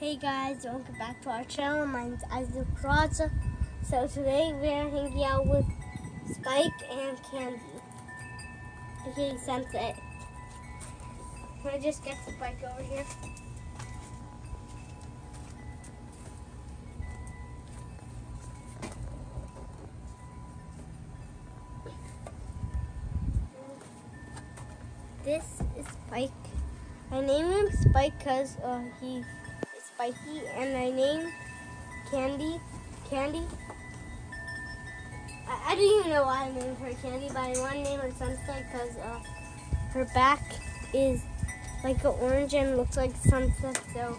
Hey guys, welcome back to our channel. My name's Isaac Raza. So today we're hanging out with Spike and Candy. He sent it. Can I just get Spike over here? This is Spike. I named him Spike because uh, he is spiky, and I named Candy Candy. I, I didn't even know why I named her Candy, but I want to name her Sunset because uh, her back is like an orange and looks like sunset. So